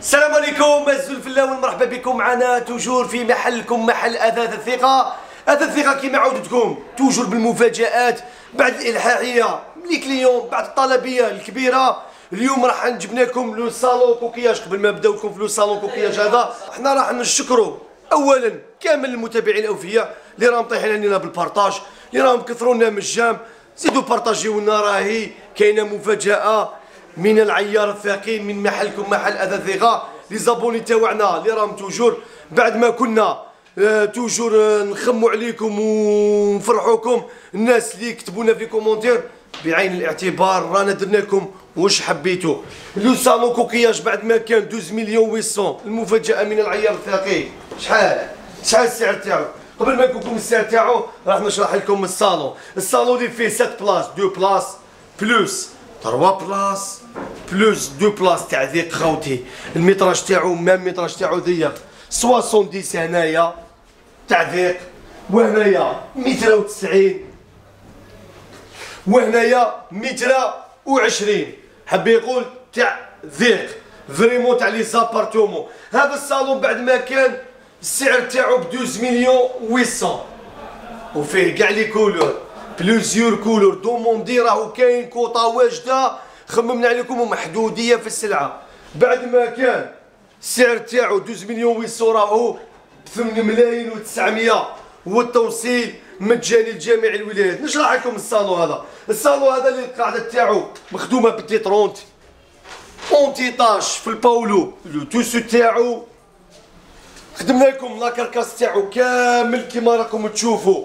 السلام عليكم الزول فلاون مرحبا بكم معنا toujours في محلكم محل اثاث الثقة. اثاث الثقة كما عودتكم toujours بالمفاجآت بعد الإلحاحية les clients بعد الطلبية الكبيرة. اليوم راح نجيب لكم le salon coquillage قبل ما نبداو لكم في le salon coquillage هذا. إحنا راح نشكروا اولا كامل المتابعين الأوفياء اللي راهم طايحين علينا بال partage اللي راهم كثروا لنا من ال j'aime. زيدوا بارطاجيو لنا راهي كاينة مفاجأة. من العيار الثقيل من محلكم محل اثاث ثقه les abonnés تاوعنا اللي راهم toujours. بعد ما كنا آه، toujours آه، نخموا عليكم ونفرحوكم. الناس اللي كتبونا في commentaire بعين الاعتبار رانا درنا لكم واش حبيتوا le salon coquillage بعد ما كان 12 مليون 800 المفاجأة من العيار الثقيل. شحال؟ شحال السعر تاعو؟ قبل ما نقول لكم السعر تاعو راح نشرح لكم الصالون. الصالون اللي فيه 7 places 2 places plus 3 places plus 2 places تاع ضيق خوتي ال métrage تاعو même ال métrage تاعو ضيق 70 هنايا تاع ضيق. وهنايا متر وتسعين. وهنايا متر وعشرين. حب يقول تاع ضيق. vraiment تاع les appartements. هذا الصالون بعد ما كان السعر تاعو ب 12 مليون 800 وفيه كاع لي كولور. بلوزيور كولور دوموندي راهو كاين كوطا واجده خممنا عليكم ومحدوديه في السلعه بعد ما كان السعر تاعو 12 مليون 800 راهو ب 8 ملايين و900 والتوصيل مجاني لجميع الولايات نشرح لكم الصالون هذا الصالون هذا اللي القاعده تاعو مخدومه بالتيترونت اونتي طاش في الباولو لو توسو تاعو خدمنا لكم la carcasse تاعو كامل كيما راكم تشوفوا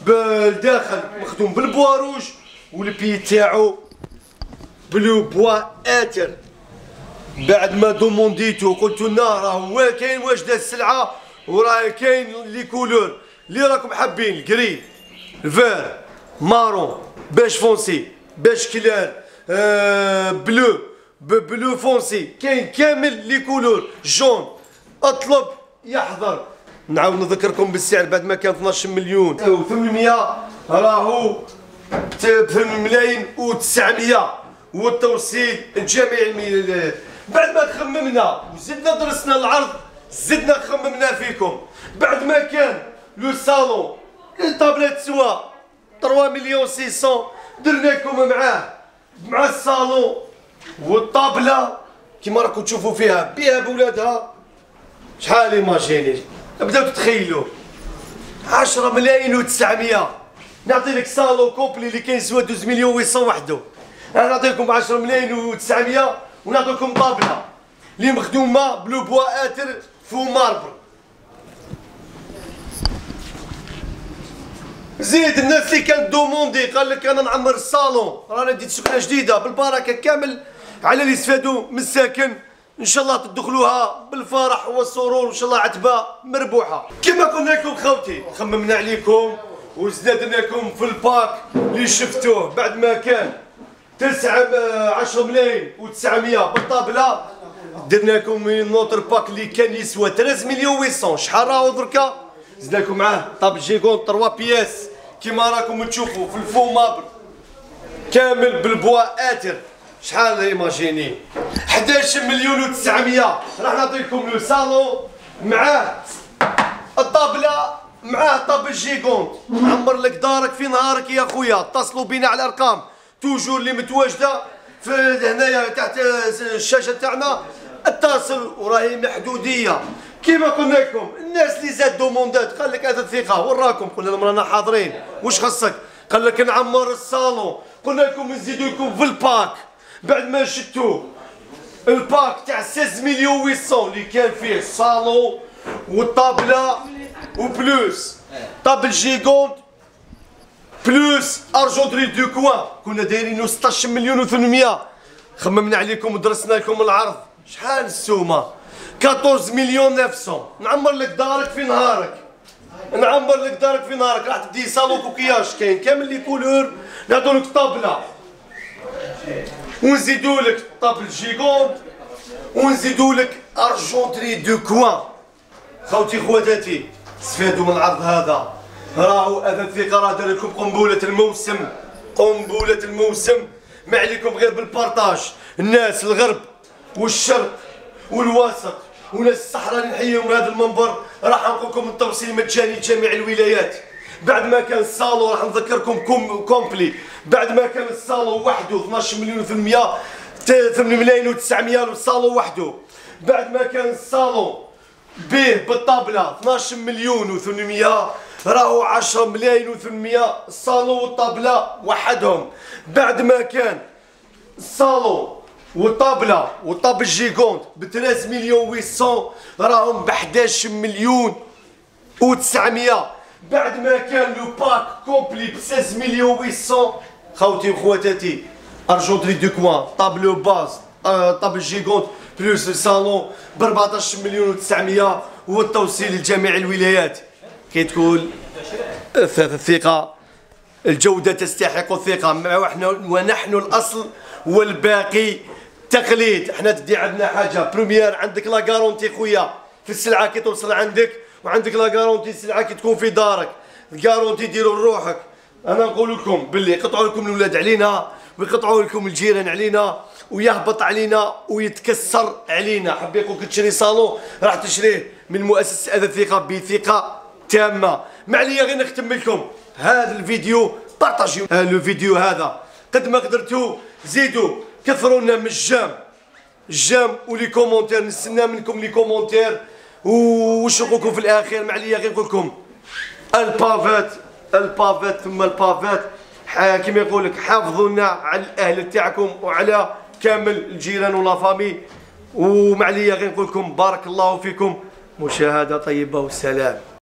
بالداخل مخدوم بال bois rouge والبي تاعو ب le bois hêtre. بعد ما دومونديتو قلت لنا راه كاين واجده السلعة؟ وراه كاين les couleurs. اللي راكم حابين ال gris ال vert marron beige foncé beige clair آه bleu bleu foncé. كاين كامل les couleurs. jaune اطلب يحضر. نعاود نذكركم بالسعر بعد ما كان 12 مليون. و800 راهو ب 8 ملايين و900 والتوصيل لجميع البلاد بعد ما خممنا وزدنا درسنا العرض زدنا خممنا فيكم. بعد ما كان le salon الطابلات سوا 3 مليون 600 درنا لكم معاه مع الصالون والطابلة. كيما راكم تشوفوا فيها بها بولادها. شحال imaginez بداو تتخيلوا. 10 ملايين و900 نعطي لك صالون complet اللي كاين سوا 12 مليون و800 وحده أنا نعطي لكم 10 ملايين و900 ونعطي لكم طابلة. اللي مخدومه ب le bois hêtre faux marbre زيد الناس اللي كانت demandé قال لك أنا نعمر الصالون رانا ديت سكنة جديدة بالبركة كامل على اللي يستفادوا من الساكن. إن شاء الله تدخلوها بالفرح والسرور وان شاء الله عتبة مربوحة. كما قلنا لكم خوتي خممنا عليكم وزدنا لكم في ال pack اللي شفتوه بعد ما كان 9 10 ملايين و900 بالطابلة. درنا لكم un autre pack اللي كان يسوى 13 مليون و800 شحال راهو دركا؟ زدنا لكم معاه table gigogne 3 pièces. كيما راكم تشوفوا في ال faux marbre كامل بال bois hêtre. شحال imaginez 11 مليون و900 راح نعطيكم le salon معاه الطابلة معاه table gigogne عمر لك دارك في نهارك يا خويا. اتصلوا بنا على الأرقام. toujours اللي متواجدة في هنايا تحت الشاشة تاعنا. اتصل وراهي محدودية. كيما قلنا لكم الناس اللي زاد دوموندات قال لك دار الثقه وراكم؟ قلنا لهم رانا حاضرين. واش خصك؟ قال لك نعمر الصالون. قلنا لكم نزيدوا لكم في ال pack. بعد ما شدتوا ال pack تاع 16 مليون 800 اللي كان فيه الصالون والطابله و plus. table gigogne plus argenterie de coin. كنا دايرينو 16 مليون و800 خممنا عليكم ودرسنا لكم العرض. شحال السومة؟ 14 مليون 900 نعمر لك دارك في نهارك. نعمر لك دارك في نهارك. راح تدي صالون كوكياج كاين. كامل les couleurs نعطوا لك طابلة. ونزيدوا لك table gigogne ونزيدوا لك argenterie de coin خوتي خواتاتي استفادوا من العرض هذا. راهو دار الثقه راه دار لكم قنبلة الموسم قنبلة الموسم. ما عليكم غير بال partage. الناس الغرب والشرق والوسط وناس الصحراء اللي نحييهم هذا المنبر. راح نقول لكم التوصيل مجاني لجميع الولايات. بعد ما كان الصالون راح نذكركم comme complet. بعد ما كان الصالون وحده 12 مليون في المية 8 ملايين و900 الصالون وحده. بعد ما كان الصالون به بالطابلة 12 مليون و800 راهو 10 ملايين و800 الصالون والطابلة وحدهم. بعد ما كان الصالون والطابلة وال table gigogne ب 13 مليون و800 راهم ب 11 مليون و900 بعد ما كان le pack complet ب 16 مليون و800 خوتي وخواتاتي argenterie de coin table basse table gigogne plus الصالون ب 14 مليون و900 والتوصيل لجميع الولايات. كي تقول الثقة الجودة تستحق الثقة ونحن الأصل والباقي تقليد. إحنا تدي عندنا حاجة بروميير عندك لا غارونتي خويا. في السلعة كي توصل عندك وعندك لا غارونتي السلعة كي تكون في دارك. الغارونتي ديروا لروحك. أنا نقول لكم باللي يقطعوا لكم الاولاد علينا ويقطعوا لكم الجيران علينا ويهبط علينا ويتكسر علينا. حبي يقولك تشري صالون راح تشريه من مؤسسه دار الثقة بثقه تامة. ما عليا غير نختم لكم هذا الفيديو بارطاجيو. le vidéo هذا قد ما قدرتوا زيدوا كثروا لنا من ال j'aime. ال j'aime و les commentaires نستنى منكم les commentaires. وش نقولكم في الأخير ما عليا غير نقول لكم البافات البافات ثم البافات كما يقول لك حافظوا لنا على الأهل تاعكم وعلى كامل الجيران ولا فامي. وما عليا غير نقول لكم بارك الله فيكم. مشاهدة طيبة والسلام